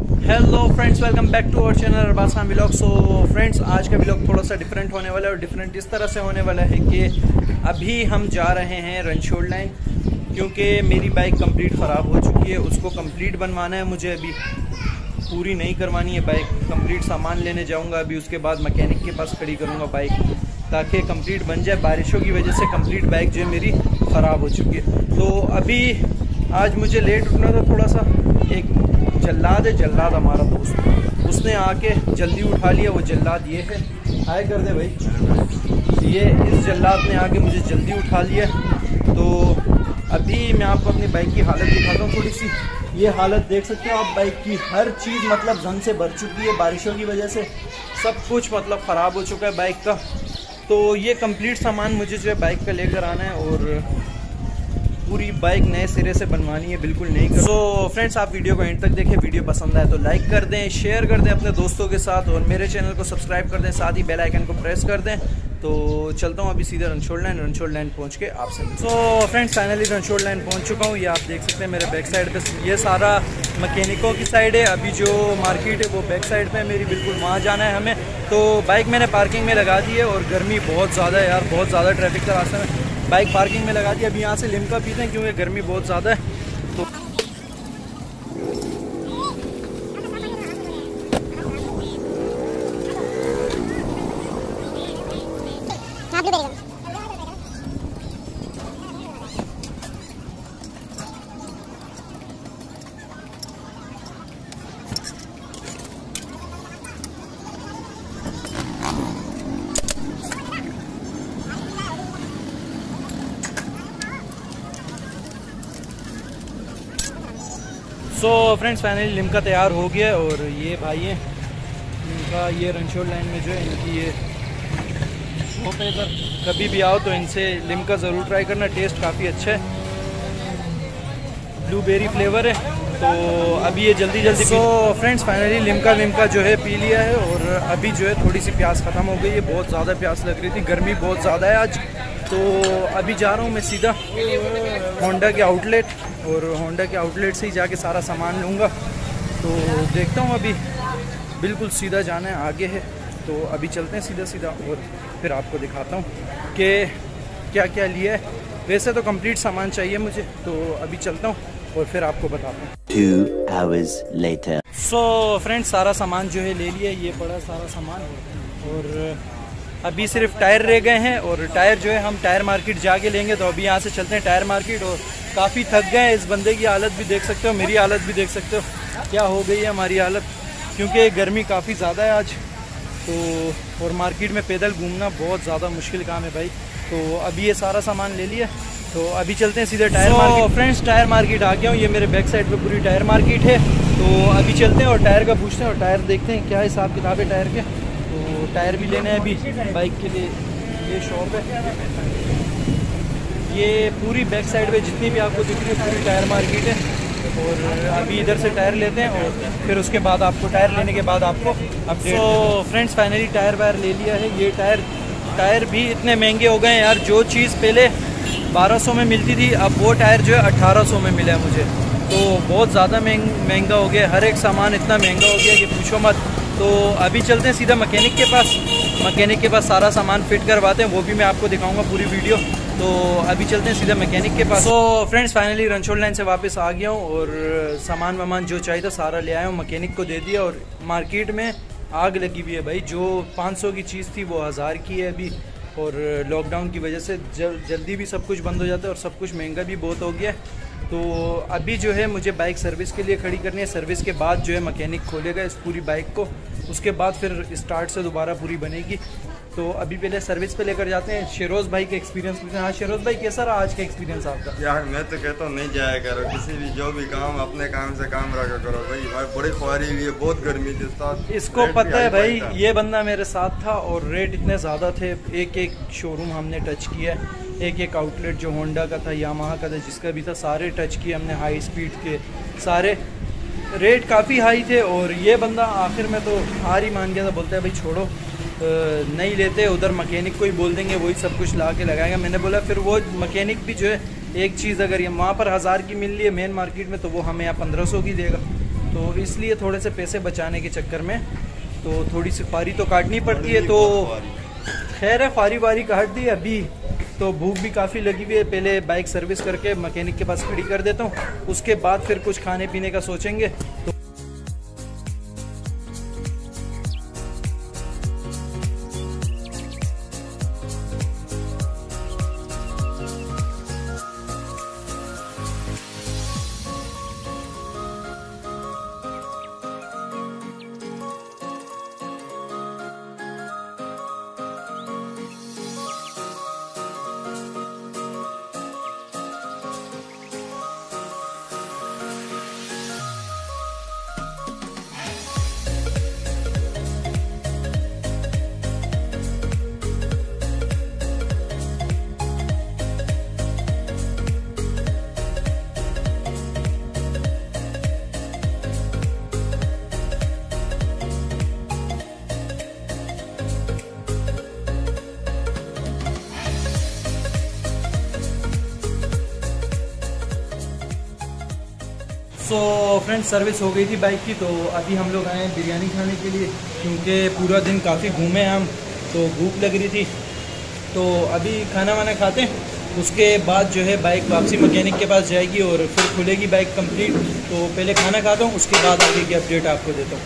Hello friends welcome back to our channel Arbaz Khan blog so friends आज का blog थोड़ा सा different होने वाला है और डिफरेंट इस तरह से होने वाला है कि अभी हम जा रहे हैं रनशोड लाइन क्योंकि मेरी बाइक कंप्लीट ख़राब हो चुकी है। उसको कंप्लीट बनवाना है मुझे अभी। पूरी नहीं करवानी है बाइक कंप्लीट सामान लेने जाऊँगा अभी। उसके बाद मकैनिक के पास खड़ी करूँगा बाइक ताकि कंप्लीट बन जाए। बारिशों की वजह से कंप्लीट बाइक जो है मेरी ख़राब हो चुकी है। तो अभी आज मुझे लेट उठना था, थोड़ा सा एक जल्लाद है जल्लाद हमारा दोस्त। उसने आके जल्दी उठा लिया, वो जल्लाद ये है। हाय कर दे भाई। ये इस जल्लाद ने आके मुझे जल्दी उठा लिया। तो अभी मैं आपको अपनी बाइक की हालत दिखाता हूँ थोड़ी सी। ये हालत देख सकते हो आप, बाइक की हर चीज़ मतलब जंग से भर चुकी है, बारिशों की वजह से। सब कुछ मतलब ख़राब हो चुका है बाइक का। तो ये कंप्लीट सामान मुझे जो है बाइक का लेकर आना है और पूरी बाइक नए सिरे से बनवानी है बिल्कुल नहीं कर सो so, फ्रेंड्स आप वीडियो को एंड तक देखें वीडियो पसंद आए तो लाइक कर दें शेयर कर दें अपने दोस्तों के साथ और मेरे चैनल को सब्सक्राइब कर दें साथ ही बेल आइकन को प्रेस कर दें। तो चलता हूँ अभी सीधे रनछोड़ लाइन रनछोड़ लाइन पहुँच के आपसे so friends finally Ranchhod line पहुँच चुका हूँ। ये आप देख सकते हैं मेरे बैक साइड पे ये सारा मकैनिकों की साइड है। अभी जो मार्केट है वो बैक साइड पे मेरी बिल्कुल वहाँ जाना है हमें। तो बाइक मैंने पार्किंग में लगा दी है और गर्मी बहुत ज़्यादा है यार बहुत ज़्यादा ट्रैफ़िक का रास्ते में। बाइक पार्किंग में लगा दी। अभी यहाँ से लिमका पीते हैं क्योंकि गर्मी बहुत ज़्यादा है तो सो फ्रेंड्स फाइनली लिमका तैयार हो गया और ये भाई हैं, इनका ये रनशोर लाइन में जो है, इनकी ये शॉप है अगर कभी भी आओ तो इनसे लिमका ज़रूर ट्राई करना टेस्ट काफ़ी अच्छा है। ब्लूबेरी फ्लेवर है। तो अभी ये जल्दी जल्दी सो फ्रेंड्स फाइनली लिमका विमका जो है पी लिया है और अभी जो है थोड़ी सी प्यास ख़त्म हो गई है। बहुत ज़्यादा प्यास लग रही थी। गर्मी बहुत ज़्यादा है आज। तो अभी जा रहा हूँ मैं सीधा होंडा के आउटलेट और होंडा के आउटलेट से ही जाके सारा सामान लूँगा। तो देखता हूँ अभी। बिल्कुल सीधा जाना है, आगे है। तो अभी चलते हैं सीधा सीधा और फिर आपको दिखाता हूँ कि क्या क्या लिया है। वैसे तो कंप्लीट सामान चाहिए मुझे। तो अभी चलता हूँ। और फिर आपको बताता हूँ। Two hours later. So friend सारा सामान जो है ले लिया ये पड़ा सारा सामान। और अभी सिर्फ़ टायर रह गए हैं और टायर जो है हम टायर मार्केट जाके लेंगे तो अभी यहाँ से चलते हैं टायर मार्केट और काफ़ी थक गए हैं। इस बंदे की हालत भी देख सकते हो मेरी हालत भी देख सकते हो। क्या हो गई है हमारी हालत? क्योंकि गर्मी काफ़ी ज़्यादा है आज। तो और मार्केट में पैदल घूमना बहुत ज़्यादा मुश्किल काम है भाई। तो अभी ये सारा सामान ले लिया। तो अभी चलते हैं सीधे tyre market. Friends tyre market आ गया हूँ। ये मेरे बैक साइड पे पूरी टायर मार्केट है। तो अभी चलते हैं और टायर का पूछते हैं और टायर देखते हैं क्या हिसाब किताब है टायर के। तो टायर भी लेने हैं अभी बाइक के लिए। ये शॉप है। ये पूरी बैक साइड पे जितनी भी आपको दिख रही है पूरी टायर मार्केट है। और अभी इधर से टायर लेते हैं और फिर उसके बाद आपको टायर लेने के बाद आपको अपडेट तो फ्रेंड्स फाइनली टायर वायर ले लिया है। ये टायर टायर भी इतने महँगे हो गए हैं यार जो चीज़ पहले 1200 में मिलती थी, अब वो टायर जो है 1800 में मिला है मुझे। तो बहुत ज़्यादा महँगा हो गया हर एक सामान इतना महँगा हो गया कि पूछो मत। तो अभी चलते हैं सीधा मकैनिक के पास। मकैनिक के पास सारा सामान फिट करवाते हैं, वो भी मैं आपको दिखाऊँगा पूरी वीडियो। तो अभी चलते हैं सीधा मैकेनिक के पास। तो फ्रेंड्स फाइनली रणछोड़ लाइन से वापस आ गया हूँ और सामान वामान जो चाहिए था सारा ले आया हूँ। मकैनिक को दे दिया और मार्केट में आग लगी हुई है भाई। जो 500 की चीज़ थी, वो हज़ार की है अभी। और लॉकडाउन की वजह से जल, जल्दी भी सब कुछ बंद हो जाता है और सब कुछ महँगा भी बहुत हो गया तो अभी जो है मुझे बाइक सर्विस के लिए खड़ी करनी है। सर्विस के बाद जो है मकैनिक खोलेगा इस पूरी बाइक को। उसके बाद फिर स्टार्ट से दोबारा पूरी बनेगी। तो अभी पहले सर्विस पे लेकर जाते हैं। शेरोज भाई के एक्सपीरियंस पूछते हैं। हाँ शेरोज भाई कैसा रहा आज का एक्सपीरियंस आपका? यार मैं तो कहता हूँ नहीं जाया करो। किसी भी जो भी काम अपने काम से काम रखा करो। भाई भाई बड़ी खुआरी हुई है बहुत गर्मी थी साथ इसको पता है भाई ये बंदा मेरे साथ था और रेट इतने ज़्यादा थे। एक एक शोरूम हमने टच किया एक एक आउटलेट जो होंडा का था यामाहा का था जिसका भी था सारे टच किए हमने हाई स्पीड के। सारे रेट काफ़ी हाई थे और ये बंदा आखिर में तो हार ही मान गया था, बोलते हैं, भाई छोड़ो नहीं लेते, उधर मकैनिक को ही बोल देंगे, वही सब कुछ ला के लगाएगा। मैंने बोला, फिर वो मकैनिक भी जो है, एक चीज़ अगर ये वहाँ पर हज़ार की मिल रही है मेन मार्केट में तो वो हमें यहाँ पंद्रह सौ की देगा। तो इसलिए थोड़े से पैसे बचाने के चक्कर में तो थोड़ी सी फारी तो काटनी पड़ती है तो खैर है फारी वारी काट दी, अभी तो भूख भी काफ़ी लगी हुई है। पहले बाइक सर्विस करके मकैनिक के पास खड़ी कर देता हूँ। उसके बाद फिर कुछ खाने पीने का सोचेंगे। फ्रेंड सर्विस हो गई थी बाइक की तो अभी हम लोग आए हैं बिरयानी खाने के लिए, क्योंकि पूरा दिन काफ़ी घूमे हम तो भूख लग रही थी। तो अभी खाना वाना खाते हैं, उसके बाद जो है बाइक वापसी मैकेनिक के पास जाएगी और फिर खुलेगी बाइक कंप्लीट तो पहले खाना खाता हूँ, उसके बाद आगे की अपडेट आपको देता हूँ।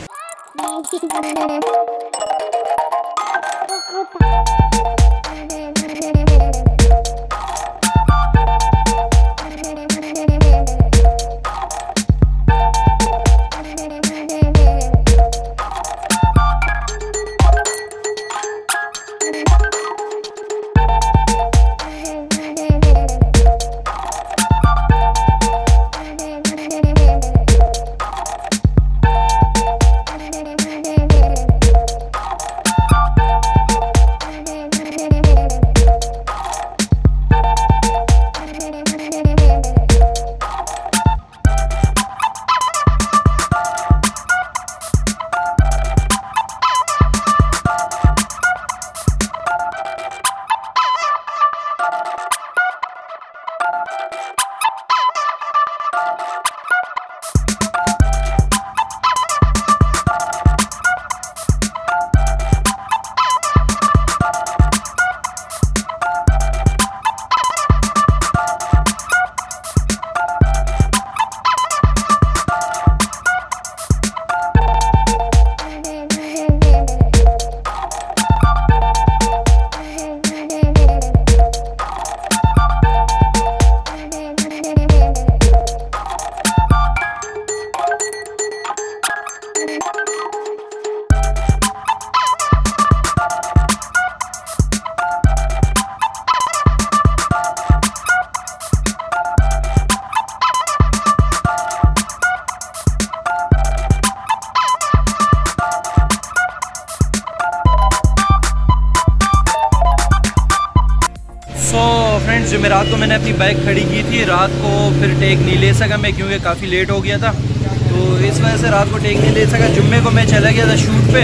जुमेरात को मैंने अपनी बाइक खड़ी की थी रात को फिर टेक नहीं ले सका मैं क्योंकि काफ़ी लेट हो गया था। तो इस वजह से रात को टेक नहीं ले सका। जुम्मे को मैं चला गया था शूट पे।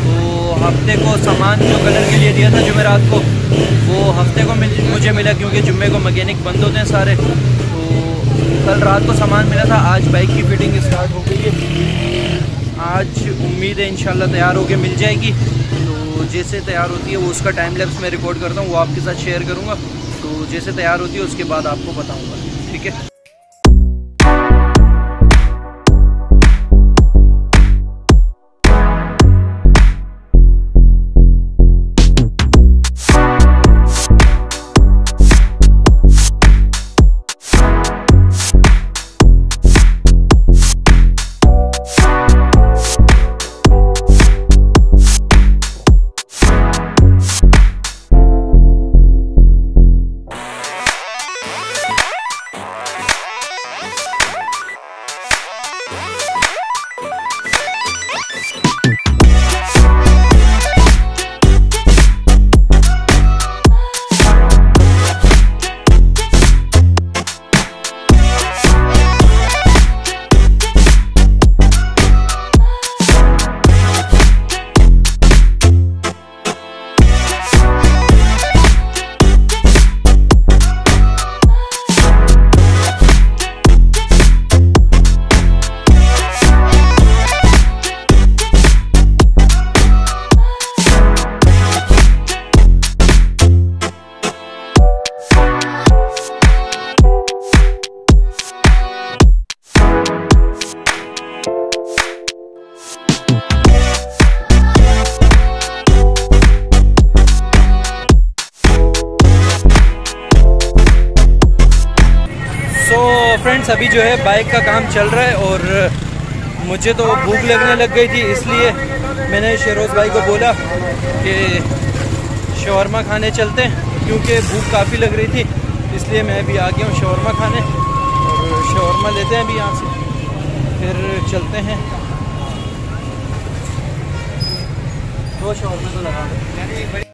तो हफ़्ते को सामान जो कलर के लिए दिया था जुमेरात को वो हफ़्ते को मिल, मुझे मिला क्योंकि जुम्मे को मकैनिक बंद होते हैं सारे। तो कल रात को सामान मिला था। आज बाइक की फिटिंग स्टार्ट हो गई है। आज उम्मीद है इंशाल्लाह तैयार होके मिल जाएगी। तो जैसे तैयार होती है वो उसका टाइम लैप्स मैं रिकॉर्ड करता हूँ वो आपके साथ शेयर करूँगा। जैसे तैयार होती है उसके बाद आपको बताऊँगा। ठीक है? अभी जो है बाइक का काम चल रहा है और मुझे तो भूख लगने लग गई थी, इसलिए मैंने शेरोज़ भाई को बोला कि शवरमा खाने चलते हैं, क्योंकि भूख काफ़ी लग रही थी, इसलिए मैं अभी आ गया हूँ शवरमा खाने और शवरमा लेते हैं अभी यहाँ से, फिर चलते हैं। दो शवरमा तो लगा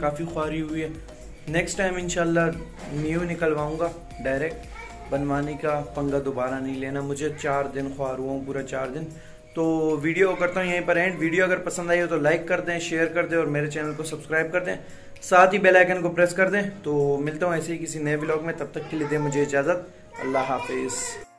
काफ़ी ख्वारी हुई है। नेक्स्ट टाइम इंशाल्लाह न्यू निकलवाऊँगा डायरेक्ट बनवाने का पंगा दोबारा नहीं लेना। मुझे चार दिन ख्वार हुआ हूँ, पूरा चार दिन। तो वीडियो करता हूँ यहीं पर एंड वीडियो अगर पसंद आई हो तो लाइक कर दें शेयर कर दें और मेरे चैनल को सब्सक्राइब कर दें। साथ ही बेल आइकन को प्रेस कर दें। तो मिलता हूँ ऐसे ही किसी नए ब्लॉग में। तब तक के लिए दें मुझे इजाज़त। अल्लाह हाफिज़।